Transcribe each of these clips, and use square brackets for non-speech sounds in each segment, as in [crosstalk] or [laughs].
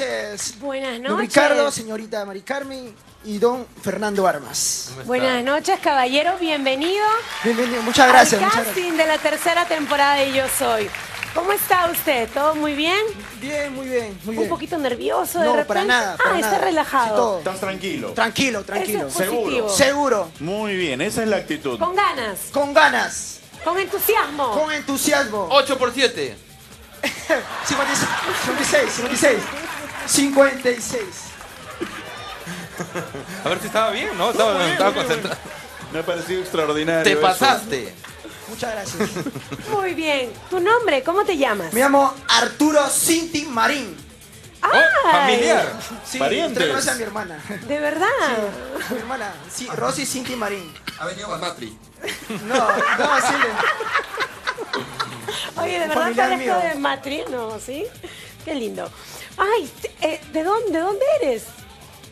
noches. Buenas Don noches. Ricardo, señorita Mari Carmen y don Fernando Armas. Buenas noches, caballero. Bienvenido Bienvenido, muchas gracias. al Muchas gracias. casting de la tercera temporada de Yo Soy. ¿Cómo está usted? ¿Todo muy bien? Bien, muy bien, muy Un poquito nervioso de No, repente. para nada, para ah, está nada. relajado. Sí, todo. Estás tranquilo. Tranquilo, tranquilo. Eso es positivo. Seguro. Muy bien, esa es la actitud. Con ganas, Con ganas. con entusiasmo. Con entusiasmo. 8 por 7. 56, 56. 56. A ver si estaba bien, ¿no? Estaba, estaba concentrado. Me ha parecido extraordinario. Te eso. pasaste. Muchas gracias. [laughs] Muy bien. ¿Tu nombre? ¿Cómo te llamas? Me llamo Arturo Cinti Marín. Oh, familiar. Sí, Parientes. a mi hermana. ¿De verdad? Mi hermana, sí, Rosy Cinti Marín. Ha venido Matri. No, no, sí. Oye, ¿de Un verdad mío. de Matri? No, ¿sí? Qué lindo. Ay, eh, ¿de dónde, de dónde eres?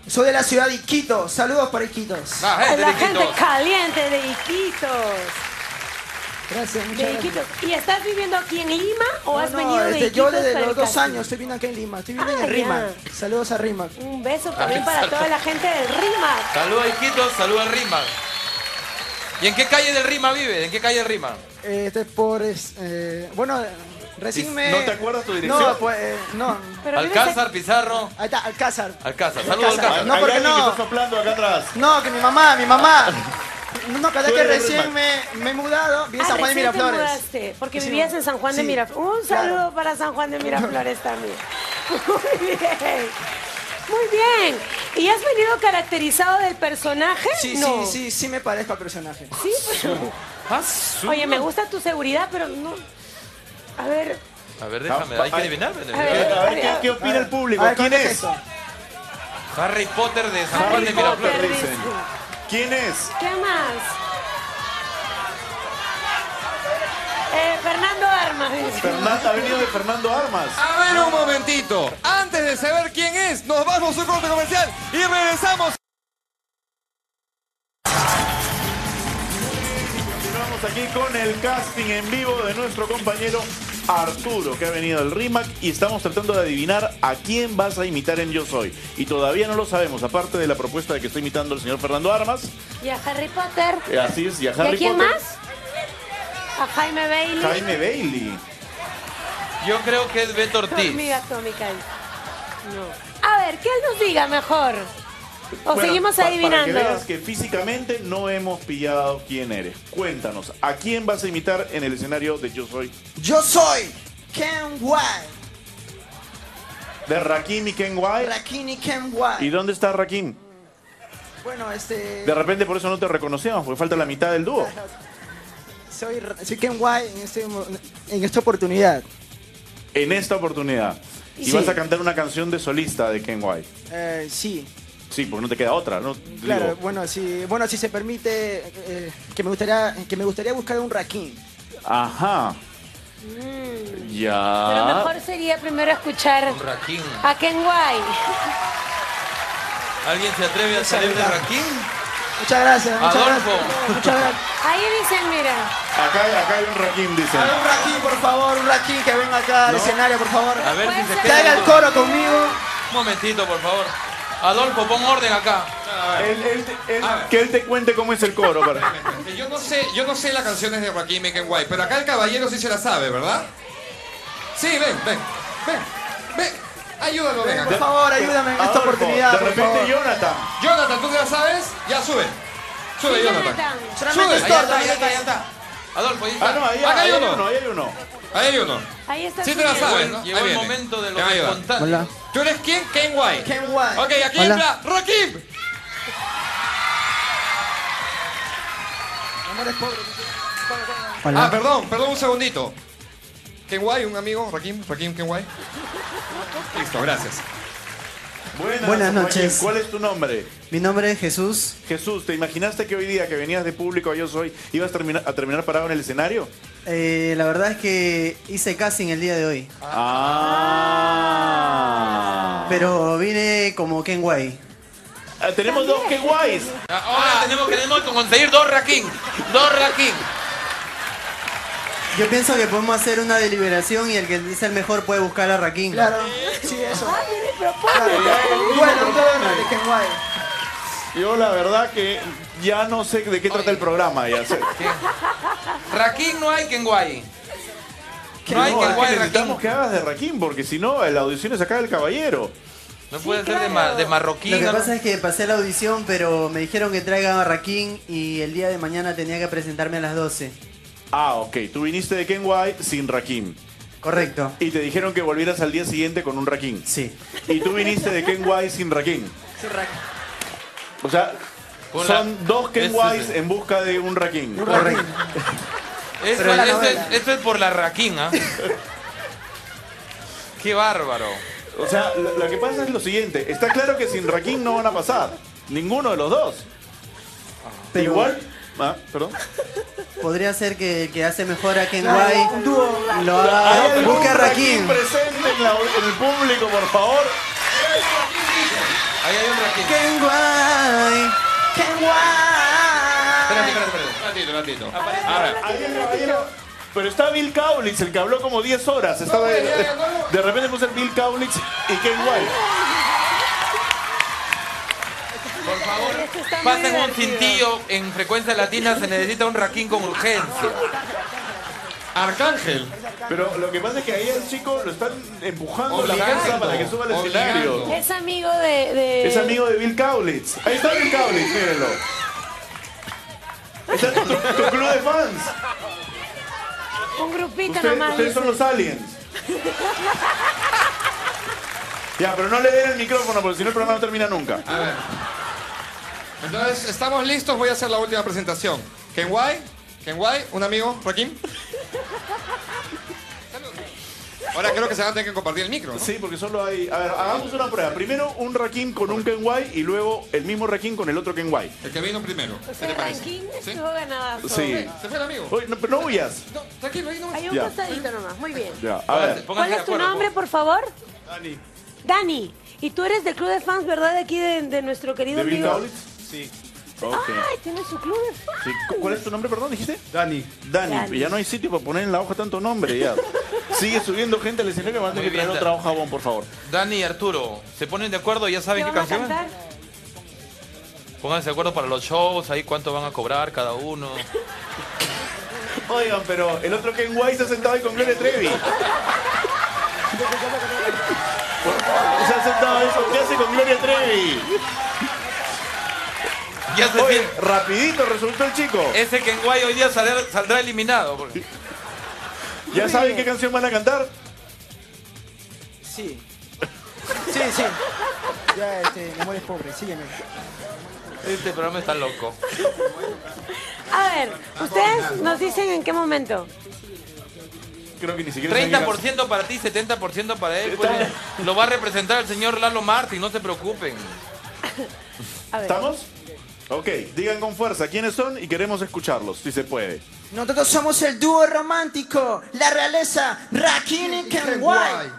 Soy de la ciudad de Iquitos. Saludos para Iquitos. Ah, gente, la de gente Iquitos. caliente de Iquitos. Gracias, muchas De gracias. Iquitos. ¿Y estás viviendo aquí en Lima o No, has no, venido de este, Iquitos yo desde los dos años estoy viviendo aquí en Lima. Estoy viviendo Ah, en Rima. ya. Saludos a Rima. Un beso también para toda la gente del RIMAC. Saludos a Iquitos, saludos al Rima. ¿Y en qué calle del Rima vive? ¿En qué calle del Rima? Este por es, eh, bueno, recién me ¿No te acuerdas tu dirección? No, pues eh, no. Pero Alcázar, Pizarro. Ahí está, Alcázar. Alcázar. Saludos Alcázar. Alcázar. No, Hay porque alguien que no. está soplando acá atrás. No, que mi mamá, mi mamá. No, no, cada que recién me, me he mudado, vi en Ah, San Juan de recién te Miraflores. mudaste, porque Sí, vivías en San Juan de Miraflores. Un claro. saludo para San Juan de Miraflores también. [laughs] Muy bien. Muy bien. ¿Y has venido caracterizado del personaje? Sí, no. sí, sí, sí me parezco al personaje. Sí, pero- Ah, Oye, me gusta tu seguridad, pero no. A ver, A ver, déjame, hay que adivinar. A ver. A ver, ¿qué, qué opina el público? A ver, ¿Quién ¿cuál es? Harry Potter de San Juan de Miraflores. dice. dicen. ¿Quién es? ¿Qué más? Eh, Fernando Armas. dice. Fernanda, ha venido de Fernando Armas. A ver un momentito. Antes de saber quién es, nos vamos a un corte comercial y regresamos. Continuamos aquí con el casting en vivo de nuestro compañero Arturo, que ha venido del RIMAC y estamos tratando de adivinar a quién vas a imitar en Yo Soy. Y todavía no lo sabemos, aparte de la propuesta de que estoy imitando al señor Fernando Armas. Y a Harry Potter. eh, Así es, y a ¿Y Harry a quién Potter. más? A Jaime Bailey. Jaime Bailey. Yo creo que es Beto Ortiz. Hormiga atómica. No. A ver, que él nos diga mejor. O Bueno, seguimos pa- adivinando. Para que veas que físicamente no hemos pillado quién eres. Cuéntanos, ¿a quién vas a imitar en el escenario de Yo Soy? Yo soy Ken White. De Rakim y Ken White. Ken ¿Y White. dónde está Rakim? Bueno, este. De repente por eso no te reconocemos, porque falta la mitad del dúo. Soy, soy Ken White en, este, en esta oportunidad. En esta oportunidad. Y Sí. vas a cantar una canción de solista de Ken White. Eh, sí, Sí, porque no te queda otra, ¿no? claro. Digo, Bueno, si, bueno, si se permite, eh, que me gustaría, que me gustaría buscar un Rakim. Ajá. Mm. Ya. Pero mejor sería primero escuchar Un Raquín. a Ken White. ¿Alguien se atreve a salir de Raquín? Muchas gracias. Muchas Adolfo. gracias. Muchas gracias. Ahí dicen, mira. Acá, acá hay un Rakim, dicen. Ver, un Rakim, por favor, un Rakim que venga acá al escenario, por favor. A ver si se Que queda. haga el coro conmigo. Un momentito, por favor. Adolfo, pon orden acá. Él- él te- él- A ver. que él te cuente cómo es el coro. Para... [laughs] Yo no sé, yo no sé las canciones de Ken White, pero acá el caballero sí se la sabe, ¿verdad? Sí, ven, ven, ven, ven. Ayúdalo, ven Por acá. favor, ayúdame en esta Adolfo, oportunidad, de por repente favor. Jonathan. Jonathan, ¿tú te la sabes? Ya sube. Sube, Sí, Jonathan. Jonathan. Solamente Sube. es Ahí torta, está, ahí está, ahí. Adolfo, ahí está. Ah, no, ahí, Acá ahí hay uno. Ahí hay uno. Ahí hay uno. Ahí está. Sí te la subiendo. sabes, ¿no? Llegó Ahí el viene. momento de lo Ya me ayuda. espontáneo. Hola. ¿Tú eres quién? Ken White. Ken White. Ok, aquí Hola. entra Rakim. Pobre. Ah, perdón, perdón un segundito. Ken White, un amigo, Rakim, Rakim Ken White. Listo, gracias. Buenas, Buenas noches. ¿Cuál es tu nombre? Mi nombre es Jesús. Jesús, ¿te imaginaste que hoy día que venías de público a Yo Soy ibas a terminar, a terminar parado en el escenario? Eh, la verdad es que hice casting el día de hoy, Ah. Pero vine como Ken White. Ah, tenemos dos que. Ah, Ahora tenemos, queremos conseguir dos Raquín. Dos Raquín. Yo pienso que podemos hacer una deliberación y el que es el mejor puede buscar a Raquín. Claro, sí, eso. Ah, mire, propone. Bueno, entonces, Ken Guay. Yo la verdad que ya no sé de qué trata el programa. Ya sé. Raquín no hay Kenway. No hay No, es que Kenway Raquín. necesitamos que hagas de Raquín, porque si no, la audición es acá del caballero. No puede ser de, ma- de marroquín. Lo que ¿no? pasa es que pasé la audición, pero me dijeron que traiga a Raquín y el día de mañana tenía que presentarme a las 12. Ah, ok. Tú viniste de Ken White sin Rakim. Correcto. Y te dijeron que volvieras al día siguiente con un Rakim. Sí. Y tú viniste de Ken White sin Rakim. O sea, son dos Ken Ese Whites es el- en busca de un Rakim. Correcto. Eso, eso es, esto es por la Raquín, ¿ah? [laughs] Qué bárbaro. O sea, lo, lo que pasa es lo siguiente. Está claro que sin Rakim no van a pasar. Ninguno de los dos. Pero Igual. Ah, perdón. [laughs] podría ser que el que hace mejor a Ken White un dúo. lo ¿Hay haga. algún Busque a Rakim Raquín. presente en, la- en el público, por favor? Ahí hay un Raquín. Ken White. Ken Guay. Espérate, espérate, espérate. Un ratito, un ratito. A ver. Ahí el caballero. Pero está Bill Kaulitz, el que habló como 10 horas. Estaba de, de, de repente puse el Bill Kaulitz y Ken White. Por favor, pasen un cintillo en frecuencia latina, se necesita un Raquín con urgencia. Arcángel. Pero lo que pasa es que ahí al chico lo están empujando la Obligando, fuerza para que suba al escenario. Es amigo de, de- Es amigo de Bill Kaulitz. Ahí está Bill Kaulitz, mírenlo. Está tu, tu club de fans. un grupito Usted- nomás. ustedes son dice. los aliens. Ya, pero no le den el micrófono porque si no el programa no termina nunca. A ver. Entonces, estamos listos. Voy a hacer la última presentación. Kenway, Kenway, un amigo, Rakim. Ahora creo que se van a tener que compartir el micro, ¿no? Sí, porque solo hay. A ver, hagamos una prueba. Primero un Rakim con un Kenway y luego el mismo Rakim con el otro Kenway. El que vino primero. O ¿Qué sea, te parece? Raquín ¿Sí? estuvo ganadazo. Sí. Se fue el amigo. Oye, no, pero no huyas. No, tranquilo, ahí no. Hay un Ya. costadito nomás. Muy bien. Ya, a ver. ¿Cuál es tu nombre, por favor? Dani. Dani. Y tú eres del club de fans, ¿verdad? De aquí de, de nuestro querido ¿De Bill amigo. Sí. Ok. Ay, tiene su club de fans. Sí. ¿Cu- ¿Cuál es tu nombre, perdón, dijiste? Dani. Dani. Dani. Ya no hay sitio para poner en la hoja tanto nombre, ya. Sigue subiendo gente al escenario, van a tener que traer bien, otra hoja, bon, por favor. Dani y Arturo, ¿se ponen de acuerdo? ¿Ya saben ¿Qué canción? Pónganse de acuerdo para los shows, ahí cuánto van a cobrar cada uno. [laughs] Oigan, pero el otro Ken White se ha sentado ahí con Gloria Trevi. [laughs] Se ha sentado eso. ¿Qué hace con Gloria Trevi? Ya se Oye, siente- rapidito resultó el chico. Ese Kenway hoy día saldrá, saldrá eliminado. porque- ¿Ya saben qué canción van a cantar? Sí. Sí, sí. Ya, este, amor es pobre, sígueme. Este programa está loco. A ver, ustedes nos dicen en qué momento. Creo que ni siquiera saben qué 30% para ti, 70% para él. pues, lo va a representar el señor Lalo Martín, no se preocupen. A ver. ¿Estamos? Ok, digan con fuerza quiénes son y queremos escucharlos, si se puede. Nosotros somos el dúo romántico, la realeza, Rakim y Ken White.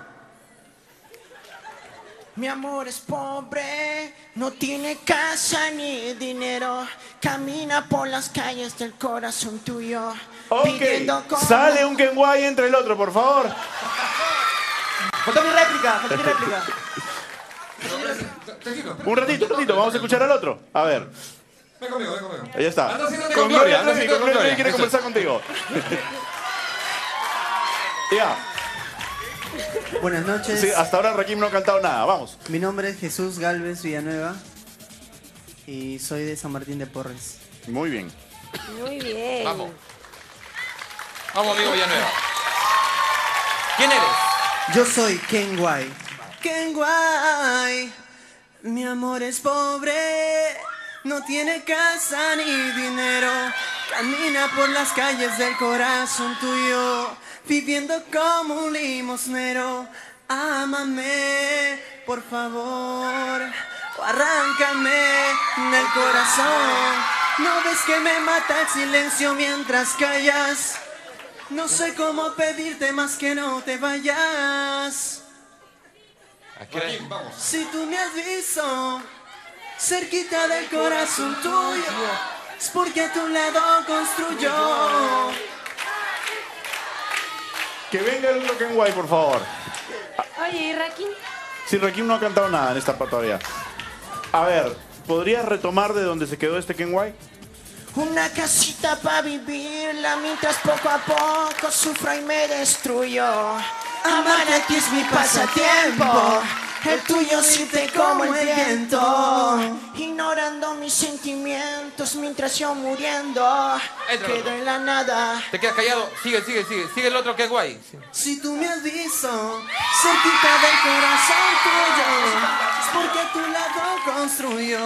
Mi amor es pobre, no tiene casa ni dinero, camina por las calles del corazón tuyo, Ok, como- sale un Ken White entre el otro, por favor. Falta mi réplica, falta mi réplica. Un ratito, un ratito, vamos a escuchar al otro. A ver, Ven conmigo, ven conmigo. ahí está. Anda Con Gloria, Gloria anda haciéndote con Gloria quiere conversar contigo. Ya, Buenas noches. sí, hasta ahora Rakim no ha cantado nada, vamos. Mi nombre es Jesús Galvez Villanueva y soy de San Martín de Porres. Muy bien. Muy bien. Vamos. Vamos, amigo Villanueva. ¿Quién eres? Yo soy Ken White. Ken White, mi amor es pobre, no tiene casa ni dinero, camina por las calles del corazón tuyo, viviendo como un limosnero. Ámame, por favor, o arráncame del corazón. No ves que me mata el silencio mientras callas. No sé cómo pedirte más que no te vayas. Vamos. Si tú me has visto cerquita del corazón tuyo, es porque a tu lado construyó Que venga el otro Ken White, por favor. Oye, ¿y Rakim? Si Rakim no ha cantado nada en esta parte todavía. A ver, ¿podrías retomar de donde se quedó este Ken White? Una casita para vivirla mientras poco a poco sufro y me destruyo. Amar a ti es mi pasatiempo. El tuyo siente como el viento. Ignorando mis sentimientos mientras yo muriendo. Entra, Quedo en la nada. Te quedas callado. Sigue, sigue, sigue. Sigue el otro Ken White. Sí. Si tú me has visto cerquita del corazón tuyo, es porque tu lado construyó.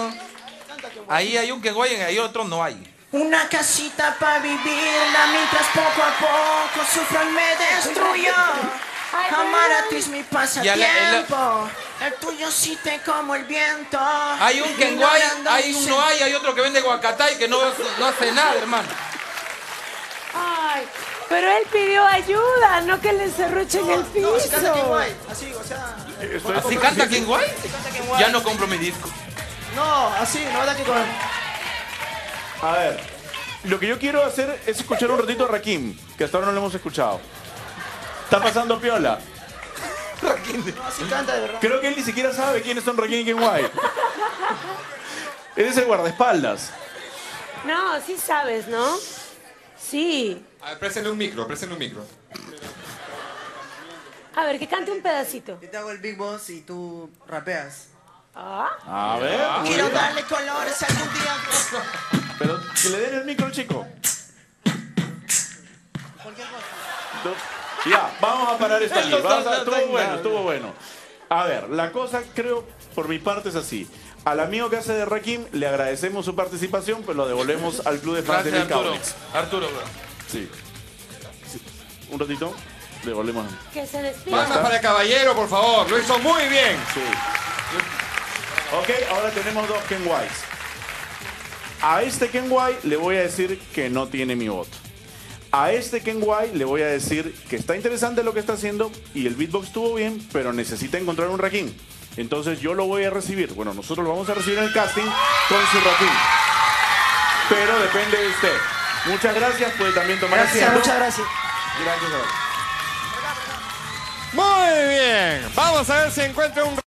Ahí hay un Ken White y ahí otro no hay. Una casita para vivirla mientras poco a poco sufro y me destruyo. Amar a ti es mi pasatiempo. El tuyo siente como el viento. Hay un Ken White, Ignorando hay mis un no hay, hay otro que vende guacatay que no, no hace nada, hermano. Ay, pero él pidió ayuda, no que le encerruchen el piso. Así, o sea. ¿Así canta Ken White? Ya no compro mi disco. No, así, no verdad que con. A ver, lo que yo quiero hacer es escuchar un ratito a Rakim, que hasta ahora no lo hemos escuchado. Está pasando piola. No, así canta de verdad. Creo que él ni siquiera sabe quiénes son Rakim y Ken White. Él es el guardaespaldas. No, sí sabes, ¿no? Sí. A ver, préstenle un micro, préstenle un micro. A ver, que cante un pedacito. Yo te hago el Big Boss y tú rapeas. Ah, A ver, muy Quiero darle colores algún día. pero que le den el micro al chico. No, Ya, vamos a parar esto [laughs] aquí. Vamos a- estuvo bueno, estuvo bueno. A ver, la cosa creo por mi parte es así. Al amigo que hace de Rakim le agradecemos su participación, pero lo devolvemos al club de fans de Gracias, Arturo. Arturo, bro. Sí. Sí. Un ratito, devolvemos. que se despida. Palmas para el caballero, por favor. Lo hizo muy bien. Sí. Ok, ahora tenemos dos Ken Whites. A este Ken White le voy a decir que no tiene mi voto. A este Ken White le voy a decir que está interesante lo que está haciendo y el beatbox estuvo bien, pero necesita encontrar un Rakim. Entonces yo lo voy a recibir. Bueno, nosotros lo vamos a recibir en el casting con su Rakim. Pero depende de usted. Muchas gracias, puede también tomar Gracias, asiento. muchas gracias. Gracias a Muy bien. Vamos a ver si encuentra un